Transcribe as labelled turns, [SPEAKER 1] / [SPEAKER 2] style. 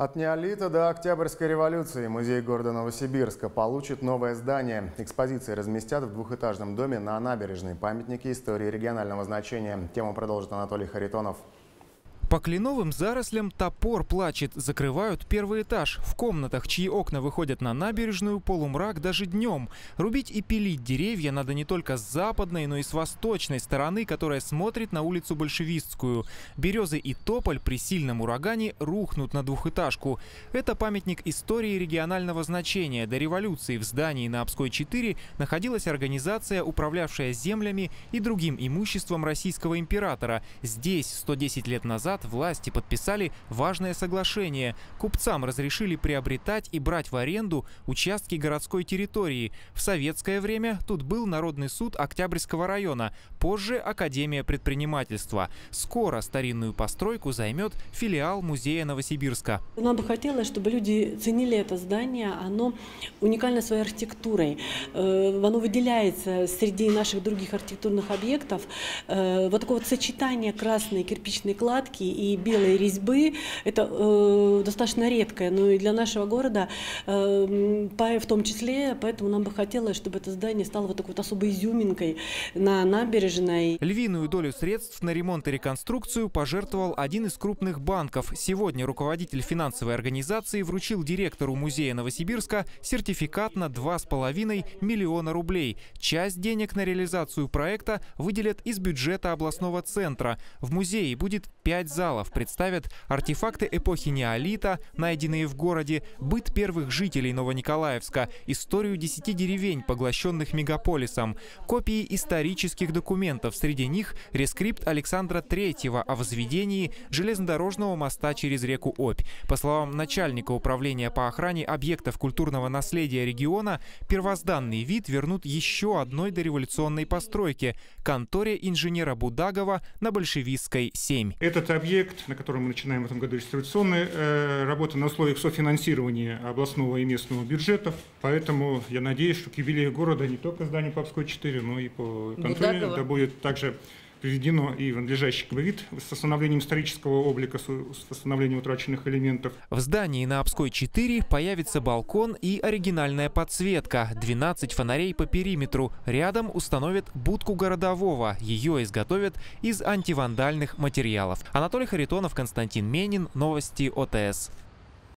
[SPEAKER 1] От неолита до Октябрьской революции музей города Новосибирска получит новое здание. Экспозиции разместят в двухэтажном доме на набережной. Памятники истории регионального значения. Тему продолжит Анатолий Харитонов.
[SPEAKER 2] По кленовым зарослям топор плачет, закрывают первый этаж. В комнатах, чьи окна выходят на набережную, полумрак даже днем. Рубить и пилить деревья надо не только с западной, но и с восточной стороны, которая смотрит на улицу Большевистскую. Березы и тополь при сильном урагане рухнут на двухэтажку. Это памятник истории регионального значения. До революции в здании на Обской 4 находилась организация, управлявшая землями и другим имуществом российского императора. Здесь 110 лет назад назад власти подписали важное соглашение. Купцам разрешили приобретать и брать в аренду участки городской территории. В советское время тут был Народный суд Октябрьского района, позже Академия предпринимательства. Скоро старинную постройку займет филиал музея Новосибирска.
[SPEAKER 3] Нам бы хотелось, чтобы люди ценили это здание. Оно уникально своей архитектурой. Э, оно выделяется среди наших других архитектурных объектов. Э, вот такое вот сочетание красной кирпичной кладки и белой резьбы это э, достаточно редкое, но и для нашего города э, в том числе, поэтому нам бы хотелось, чтобы это здание стало вот такой вот особой изюминкой на набережной.
[SPEAKER 2] Львиную долю средств на ремонт и реконструкцию пожертвовал один из крупных банков. Сегодня руководитель финансовой организации вручил директору музея Новосибирска сертификат на 2,5 миллиона рублей. Часть денег на реализацию проекта выделят из бюджета областного центра. В музее будет 5 залов представят артефакты эпохи неолита, найденные в городе, быт первых жителей Новониколаевска, историю десяти деревень, поглощенных мегаполисом, копии исторических документов, среди них рескрипт Александра III о возведении железнодорожного моста через реку Обь. По словам начальника управления по охране объектов культурного наследия региона, первозданный вид вернут еще одной дореволюционной постройке – конторе инженера Будагова на Большевистской 7.
[SPEAKER 4] Этот объект, на котором мы начинаем в этом году реставрационные э, работы на условиях софинансирования областного и местного бюджетов. Поэтому я надеюсь, что к юбилею города не только здание Папской 4, но и по контролю да будет также приведено и в надлежащий вид с восстановлением исторического облика, с восстановлением утраченных элементов.
[SPEAKER 2] В здании на Обской 4 появится балкон и оригинальная подсветка. 12 фонарей по периметру. Рядом установят будку городового. Ее изготовят из антивандальных материалов. Анатолий Харитонов, Константин Менин. Новости ОТС.